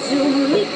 湖に